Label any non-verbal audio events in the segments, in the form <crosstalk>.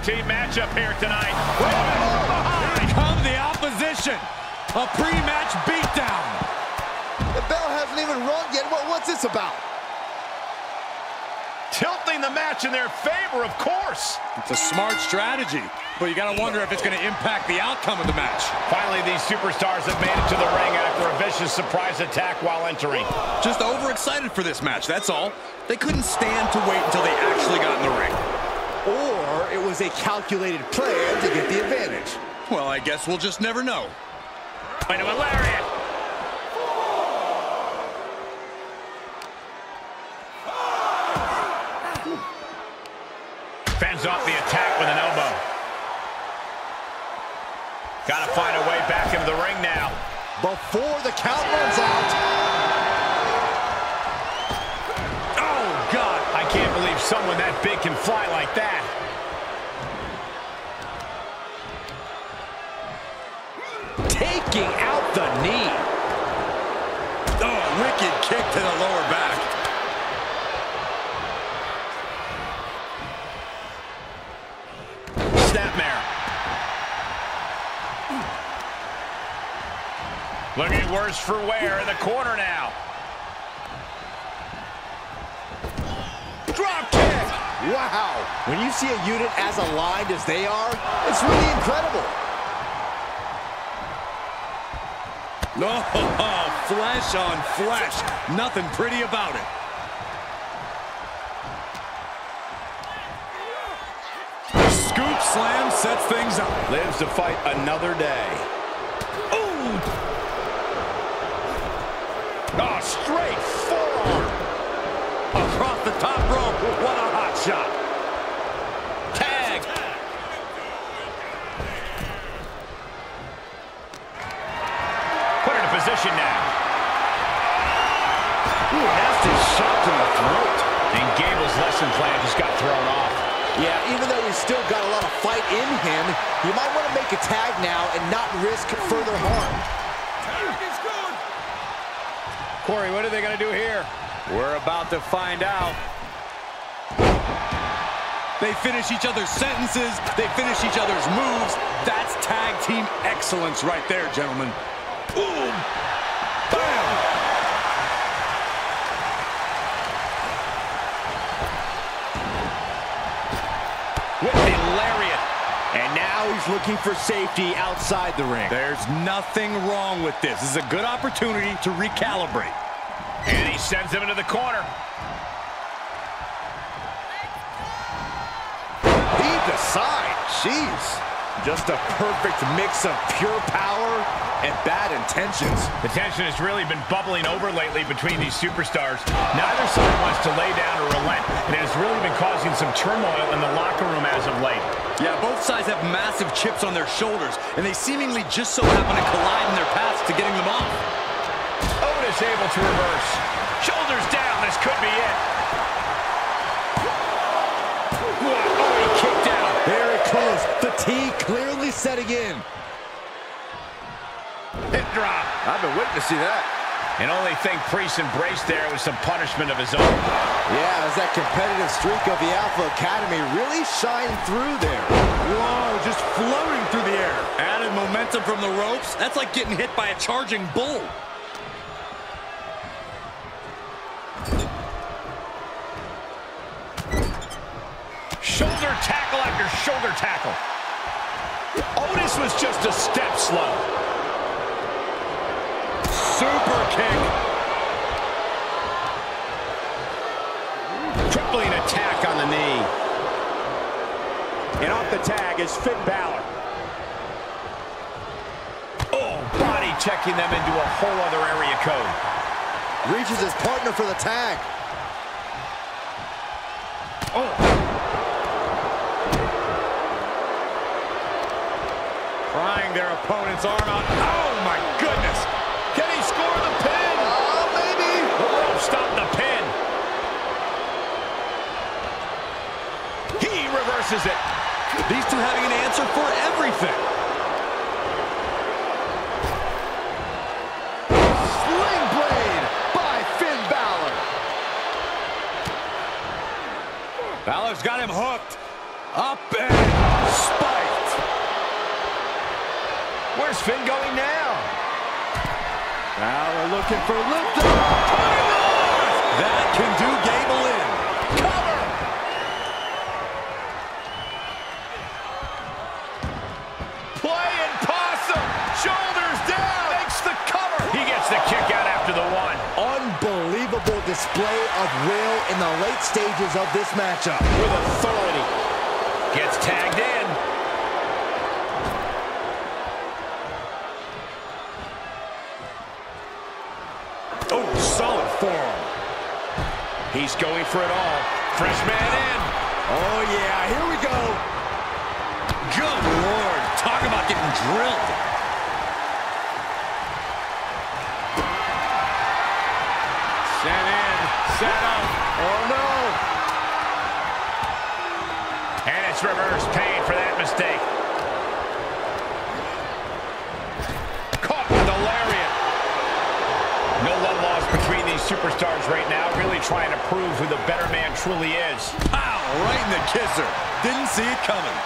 tag team matchup here tonight. wait oh! Here comes the opposition. A pre-match beatdown. The bell hasn't even rung yet. What, what's this about? Tilting the match in their favor, of course. It's a smart strategy, but you gotta wonder if it's gonna impact the outcome of the match. Finally, these superstars have made it to the ring after a vicious surprise attack while entering. Just overexcited for this match, that's all. They couldn't stand to wait until they actually got in the ring. Or it was a calculated plan to get the advantage. Well, I guess we'll just never know. Into a lariat. Fends off the attack with an elbow. Got to find a way back into the ring now. Before the count runs out. Can't believe someone that big can fly like that. Taking out the knee. Oh, wicked kick to the lower back. Snapmare. Looking worse for wear in the corner now. Drop kick. Wow. When you see a unit as aligned as they are, it's really incredible. <laughs> Oh, no, flesh on flesh. Nothing pretty about it. Scoop slam sets things up. Lives to fight another day. Ooh. Oh, straight forearm. Across the top rope. What a hot shot. Tag. Put it in position now. Ooh, nasty shot to the throat. And Gable's lesson plan just got thrown off. Yeah, even though he's still got a lot of fight in him, you might want to make a tag now and not risk further harm. Corey, what are they going to do here? We're about to find out. They finish each other's sentences. They finish each other's moves. That's tag team excellence right there, gentlemen. Boom! Bam! With the lariat. And now he's looking for safety outside the ring. There's nothing wrong with this. This is a good opportunity to recalibrate. And he sends him into the corner. Jeez. Just a perfect mix of pure power and bad intentions. The tension has really been bubbling over lately between these superstars. Neither side wants to lay down or relent, and it has really been causing some turmoil in the locker room as of late. Yeah, both sides have massive chips on their shoulders, and they seemingly just so happen to collide in their paths to getting them off. Otis able to reverse. Shoulders down, this could be it. Close. Fatigue clearly setting in. Hip drop. I've been waiting to see that. And only thing Priest embraced there was some punishment of his own. Yeah, as that competitive streak of the Alpha Academy really shined through there. Whoa, just floating through the air. Added momentum from the ropes. That's like getting hit by a charging bull. Shoulder tackle after shoulder tackle. Otis was just a step slow. Super kick. Crippling attack on the knee. And off the tag is Finn Balor. Oh, body checking them into a whole other area code. Reaches his partner for the tag. Oh, Prying their opponent's arm out. Oh, my goodness. can he score the pin? Oh, maybe. The rope stopped the pin. He reverses it. These two having an answer for everything. Sling blade by Finn Balor. Balor's got him hooked. Up and spiked. Where's Finn going now? Now we're looking for lift. Oh, that can do Gable in. Cover! Playing possum. Shoulders down. Makes the cover. He gets the kick out after the one. Unbelievable display of will in the late stages of this matchup. With authority. Gets tagged in. Oh, solid forearm. He's going for it all. Fresh man in. Oh, yeah, here we go. Good Lord, talk about getting drilled. Set in. Set up. Oh, no. And it's reverse pain for that mistake. Caught with a lariat. No love lost between these superstars right now. Really trying to prove who the better man truly is. Pow, right in the kisser. Didn't see it coming.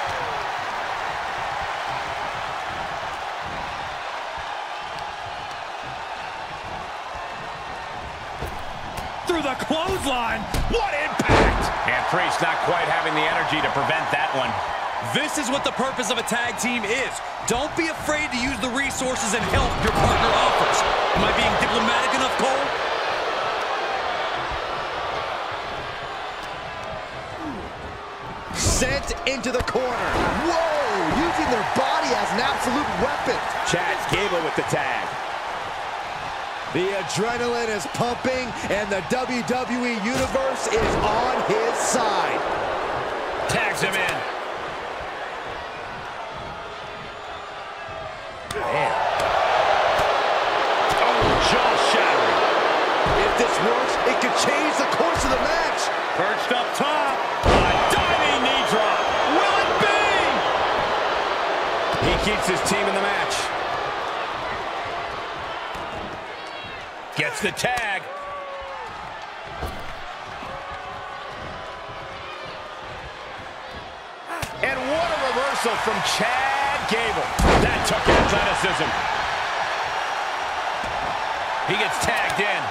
Through the clothesline. What impact! And Priest not quite having the energy to prevent that one. This is what the purpose of a tag team is. Don't be afraid to use the resources and help your partner offers. Am I being diplomatic enough, Cole? Sent into the corner. Whoa! Using their body as an absolute weapon. Chad's Gable with the tag. The adrenaline is pumping, and the WWE Universe is on his side. Tags him in. Man. Oh, jaw-shattering. If this works, it could change the course of the match. Perched up keeps his team in the match. Gets the tag. And what a reversal from Chad Gable. That took athleticism. He gets tagged in.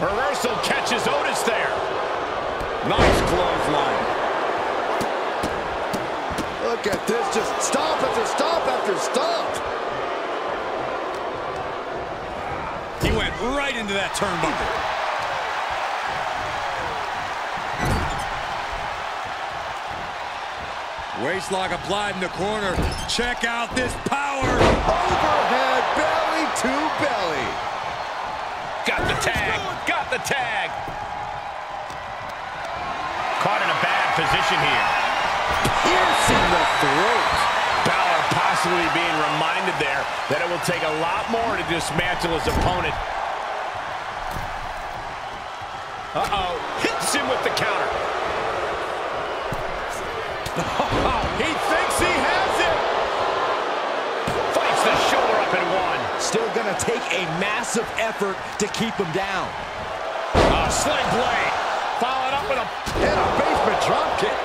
Reversal catches Otis there. Nice clothesline. Look at this, just stomp after stomp after stomp. He went right into that turnbuckle. Waistlock applied in the corner. Check out this power. Overhead belly to belly. Got the tag. Got the tag. Here. Piercing the throat. Balor possibly being reminded there that it will take a lot more to dismantle his opponent. Uh-oh. Hits him with the counter. <laughs> he thinks he has it. Fights the shoulder up in one. Still gonna take a massive effort to keep him down. A sling blade. Followed up with a... And a basement drop kick.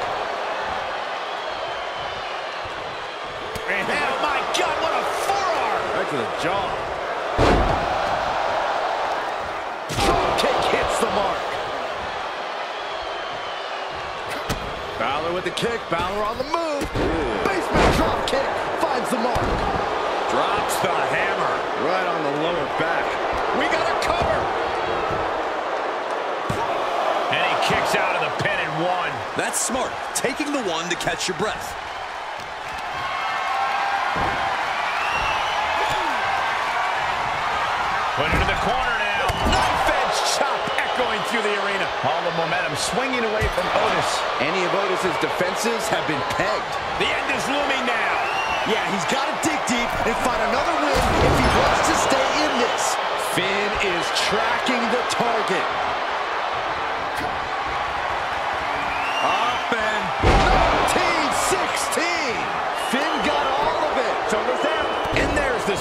Oh, my God, what a forearm. Right to the jaw. Drop kick hits the mark. Balor with the kick. Balor on the move. Basement drop kick finds the mark. Drops the hammer. Right on the lower back. We got a cover. And kicks out of the pin in one. That's smart. Taking the one to catch your breath. Put into the corner now. Knife edge chop echoing through the arena. All the momentum swinging away from Otis. Any of Otis's defenses have been pegged. The end is looming now. Yeah, he's got to dig deep and find another win if he wants to stay in this. Finn is tracking the target.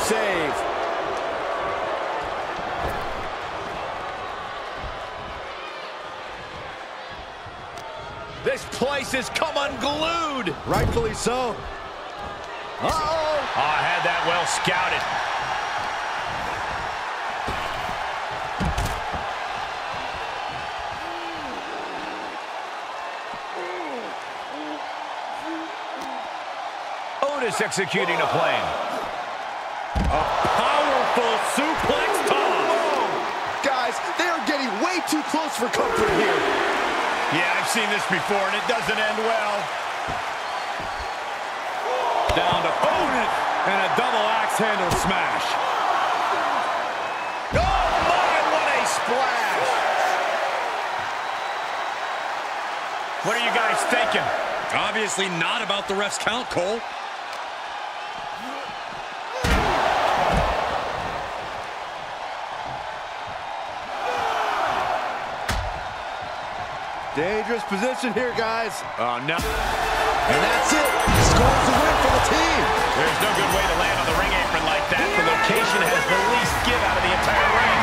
save. This place has come unglued. Rightfully so. Uh oh Oh, I had that well scouted. Otis executing a plan. A powerful suplex tom. Guys, they are getting way too close for comfort here. Yeah, I've seen this before, and it doesn't end well. Down to opponent and a double axe handle smash. Oh, my, what a splash. What are you guys thinking? Obviously not about the ref's count, Cole. Dangerous position here, guys. Oh, no. And that's it. Scores the win for the team. There's no good way to land on the ring apron like that. The location has the least give out of the entire ring.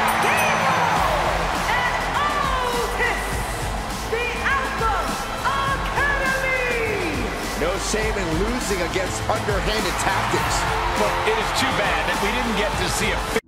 No shame in losing against underhanded tactics. But it is too bad that we didn't get to see a